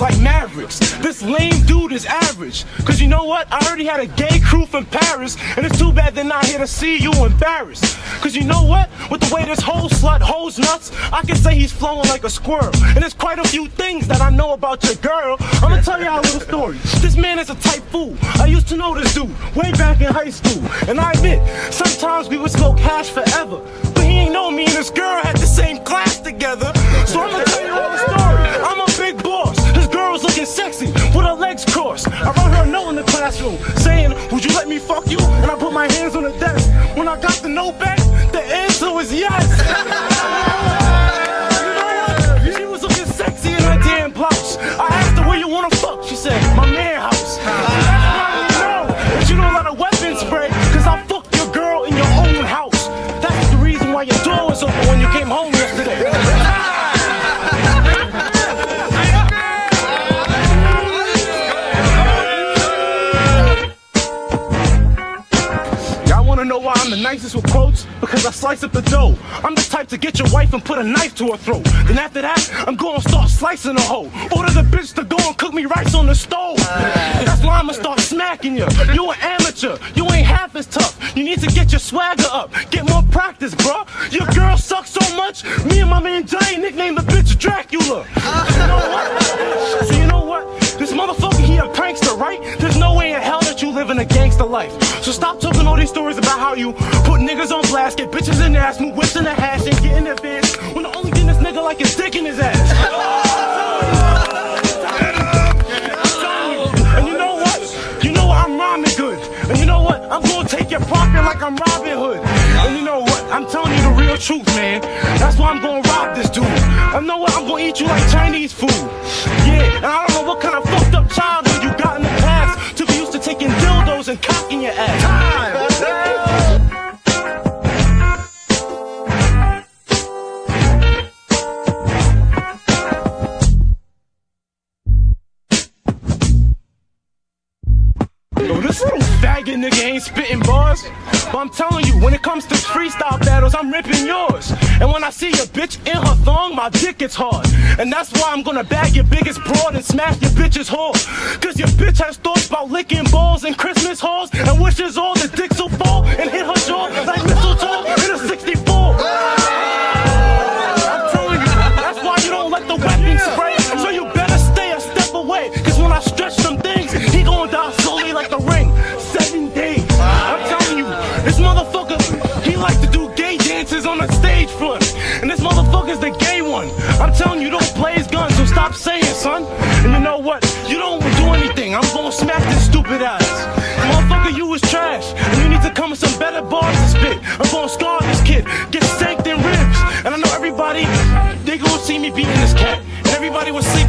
Mavericks. This lame dude is average. Cause you know what? I already had a gay crew from Paris, and it's too bad they're not here to see you embarrassed. Cause you know what? With the way this whole slut holds nuts, I can say he's flowing like a squirrel. And there's quite a few things that I know about your girl. I'm gonna tell y'all a little story. This man is a type fool. I used to know this dude way back in high school. And I admit, sometimes we would smoke hash forever. But he ain't know me and this girl had the same class together. So I'm gonna tell you all the story. I'm looking sexy with her legs crossed. I wrote her a note in the classroom saying, Would you let me fuck you? And I put my hands on the desk. When I got the note back, know why I'm the nicest with quotes? Because I slice up the dough. I'm the type to get your wife and put a knife to her throat. Then after that, I'm gonna start slicing the hoe. Order the bitch to go and cook me rice on the stove. That's why I'ma start smacking you. You an amateur. You ain't half as tough. You need to get your swagger up. Get more practice, bruh. Your girl sucks so much. Me and my man Jay nicknamed the bitch Dracula. You know what? Life. So stop talking all these stories about how you put niggas on blast, get bitches in ass, move whips in the hash, and get in their vans. When the only thing this nigga like is dick in his ass. And you know what? You know what? I'm rhyming good. And you know what? I'm gonna take your profit like I'm Robin Hood. And you know what? I'm telling you the real truth, man. That's why I'm gonna rob this dude. I know what? I'm gonna eat you like Chinese food. Yeah, and I don't know what kind of fucked and cocking your ass. Time. Faggot nigga ain't spitting bars. But I'm telling you, when it comes to freestyle battles, I'm ripping yours. And when I see your bitch in her thong, my dick gets hard. And that's why I'm gonna bag your biggest broad and smash your bitch's whore. Cause your bitch has thoughts about licking balls and Christmas halls and wishes all the dicks will fall and hit her this cat. And everybody was sleeping